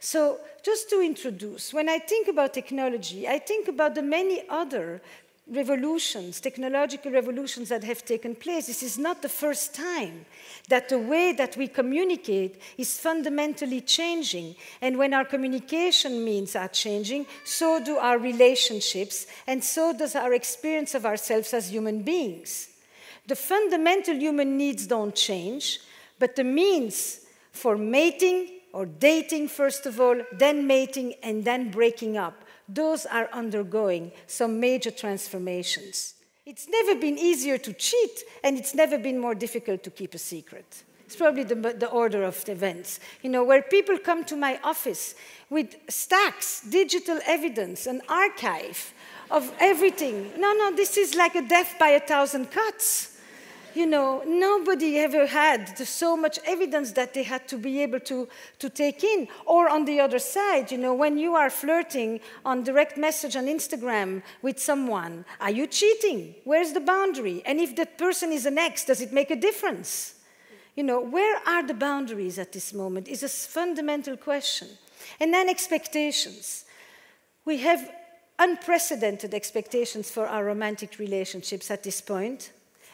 So, just to introduce, when I think about technology, I think about the many other revolutions, technological revolutions that have taken place. This is not the first time that the way that we communicate is fundamentally changing. And when our communication means are changing, so do our relationships, and so does our experience of ourselves as human beings. The fundamental human needs don't change, but the means for mating or dating, first of all, then mating, and then breaking up those are undergoing some major transformations. It's never been easier to cheat, and it's never been more difficult to keep a secret. It's probably the, the, order of the events. You know, where people come to my office with stacks, digital evidence, an archive of everything. No, no, this is like a death by a thousand cuts you know, nobody ever had so much evidence that they had to be able to, to take in. Or on the other side, you know, when you are flirting on direct message on Instagram with someone, are you cheating? Where's the boundary? And if that person is an ex, does it make a difference? You know, where are the boundaries at this moment is a fundamental question. And then expectations. We have unprecedented expectations for our romantic relationships at this point.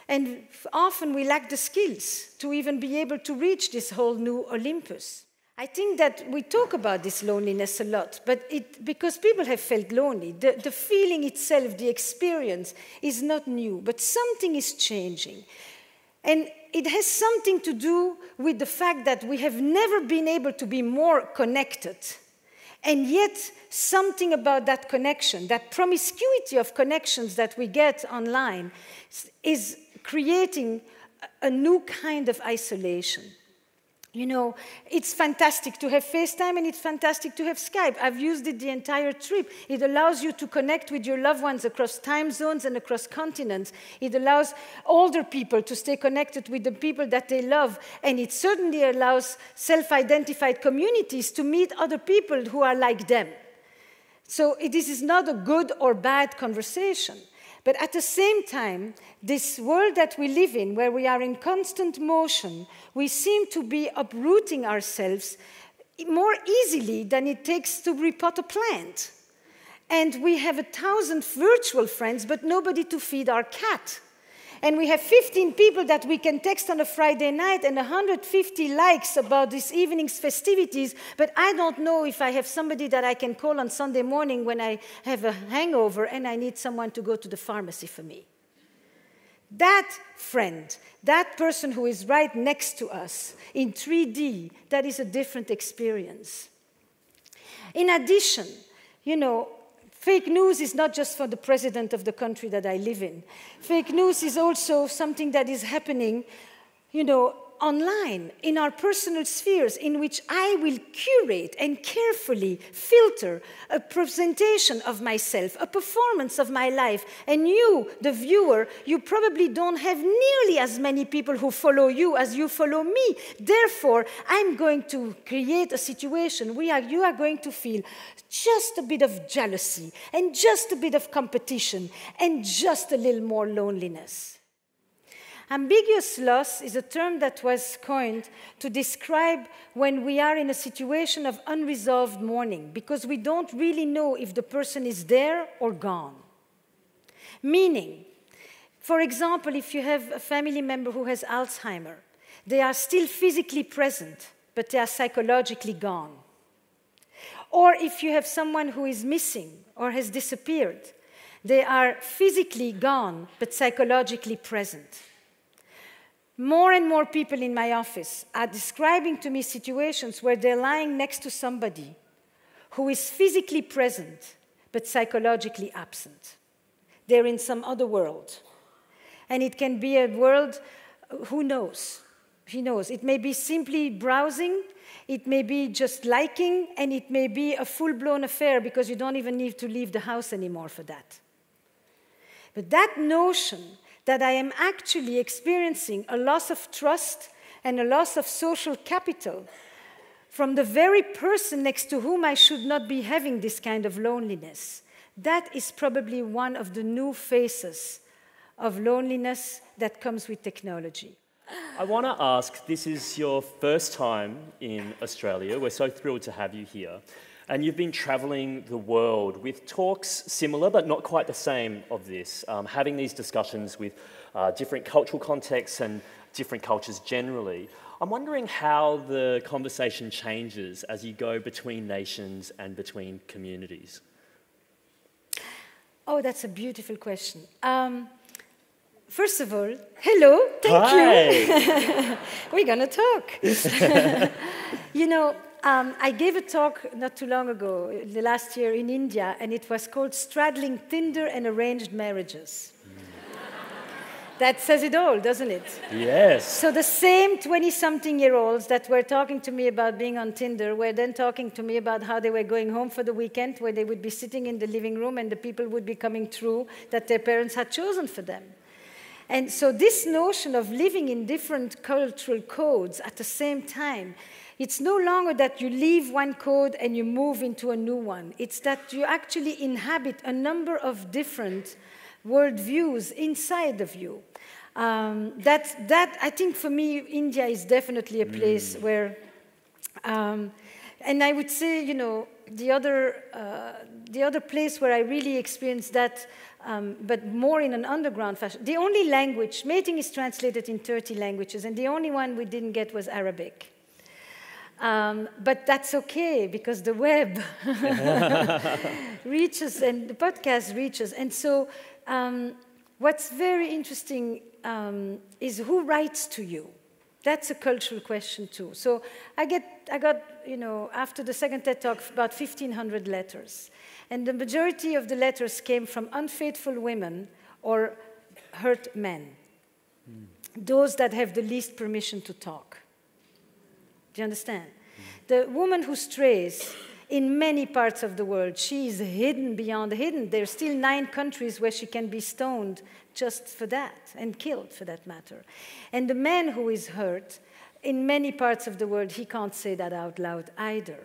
And often we lack the skills to even be able to reach this whole new Olympus. I think that we talk about this loneliness a lot, but it, because people have felt lonely, the, the feeling itself, the experience is not new, but something is changing. And it has something to do with the fact that we have never been able to be more connected. And yet, something about that connection, that promiscuity of connections that we get online, is creating a new kind of isolation. You know, it's fantastic to have FaceTime and it's fantastic to have Skype. I've used it the entire trip. It allows you to connect with your loved ones across time zones and across continents. It allows older people to stay connected with the people that they love. And it certainly allows self identified communities to meet other people who are like them. So this is not a good or bad conversation. But at the same time, this world that we live in, where we are in constant motion, we seem to be uprooting ourselves more easily than it takes to repot a plant. And we have a thousand virtual friends, but nobody to feed our cat and we have 15 people that we can text on a Friday night and 150 likes about this evening's festivities, but I don't know if I have somebody that I can call on Sunday morning when I have a hangover and I need someone to go to the pharmacy for me. That friend, that person who is right next to us in 3D, that is a different experience. In addition, you know, Fake news is not just for the president of the country that I live in. Fake news is also something that is happening, you know, online, in our personal spheres, in which I will curate and carefully filter a presentation of myself, a performance of my life. And you, the viewer, you probably don't have nearly as many people who follow you as you follow me. Therefore, I'm going to create a situation where you are going to feel just a bit of jealousy and just a bit of competition and just a little more loneliness. Ambiguous loss is a term that was coined to describe when we are in a situation of unresolved mourning because we don't really know if the person is there or gone. Meaning, for example, if you have a family member who has Alzheimer, they are still physically present, but they are psychologically gone. Or if you have someone who is missing or has disappeared, they are physically gone, but psychologically present. More and more people in my office are describing to me situations where they're lying next to somebody who is physically present but psychologically absent. They're in some other world. And it can be a world, who knows? Who knows? It may be simply browsing, it may be just liking, and it may be a full blown affair because you don't even need to leave the house anymore for that. But that notion that I am actually experiencing a loss of trust and a loss of social capital from the very person next to whom I should not be having this kind of loneliness. That is probably one of the new faces of loneliness that comes with technology. I want to ask this is your first time in Australia. We're so thrilled to have you here. And you've been traveling the world with talks similar but not quite the same of this, um, having these discussions with uh, different cultural contexts and different cultures generally. I'm wondering how the conversation changes as you go between nations and between communities. Oh, that's a beautiful question. Um, first of all, hello, thank Hi. you. We're going to talk. you know, um, I gave a talk not too long ago, the last year in India, and it was called Straddling Tinder and Arranged Marriages. That says it all, doesn't it? Yes. So the same 20 something year olds that were talking to me about being on Tinder were then talking to me about how they were going home for the weekend, where they would be sitting in the living room and the people would be coming through that their parents had chosen for them. And so this notion of living in different cultural codes at the same time, it's no longer that you leave one code and you move into a new one. It's that you actually inhabit a number of different worldviews inside of you. Um, that, that, I think for me, India is definitely a place mm. where, um, and I would say, you know, the other, uh, the other place where I really experienced that, um, but more in an underground fashion, the only language, mating is translated in 30 languages, and the only one we didn't get was Arabic. Um, but that's okay because the web reaches and the podcast reaches. And so um, what's very interesting um, is who writes to you. That's a cultural question too. So I get, I got, you know, after the second TED Talk, about 1,500 letters. And the majority of the letters came from unfaithful women or hurt men. Mm. Those that have the least permission to talk. Do you understand? The woman who strays in many parts of the world. She is hidden beyond hidden. There are still nine countries where she can be stoned just for that and killed for that matter. And the man who is hurt, in many parts of the world, he can't say that out loud either.